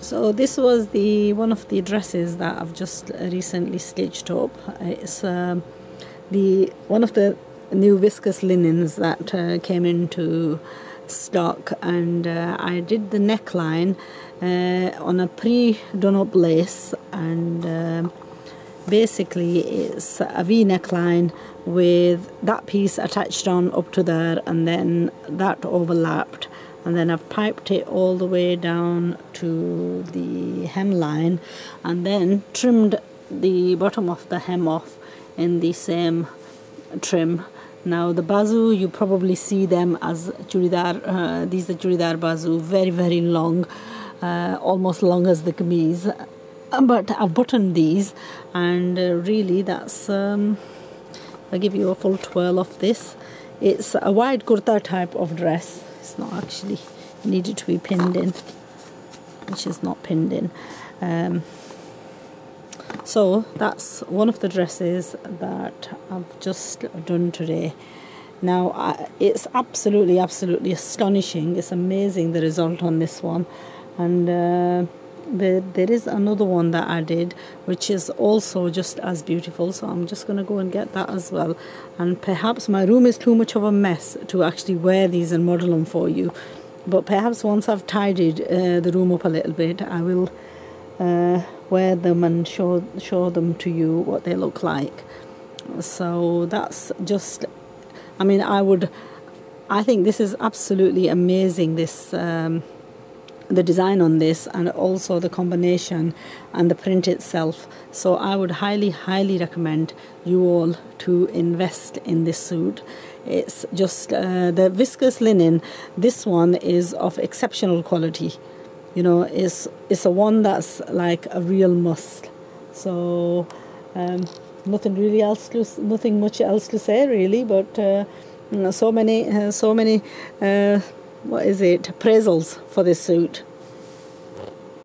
So this was the one of the dresses that I've just recently stitched up. It's um, the one of the new viscose linens that uh, came into stock. And uh, I did the neckline uh, on a pre-done up lace. And um, basically it's a v neckline with that piece attached on up to there. And then that overlapped and then I've piped it all the way down to the hemline and then trimmed the bottom of the hem off in the same trim. Now the bazoo you probably see them as churidar uh, these are churidar bazoo very very long uh, almost long as the kameez. But I've buttoned these and uh, really that's um, I'll give you a full twirl of this. It's a wide kurta type of dress it's not actually needed to be pinned in which is not pinned in. Um, so that's one of the dresses that I've just done today. Now I, it's absolutely absolutely astonishing. It's amazing the result on this one. And uh, there, there is another one that I did which is also just as beautiful. So I'm just going to go and get that as well. And perhaps my room is too much of a mess to actually wear these and model them for you. But perhaps once I've tidied uh, the room up a little bit I will uh, wear them and show show them to you what they look like. So that's just I mean I would I think this is absolutely amazing this um, the design on this and also the combination and the print itself. So I would highly highly recommend you all to invest in this suit. It's just uh, the viscose linen this one is of exceptional quality. You know it's it's a one that's like a real must. So um, nothing really else to nothing much else to say really but uh, so many uh, so many uh, what is it appraisals for this suit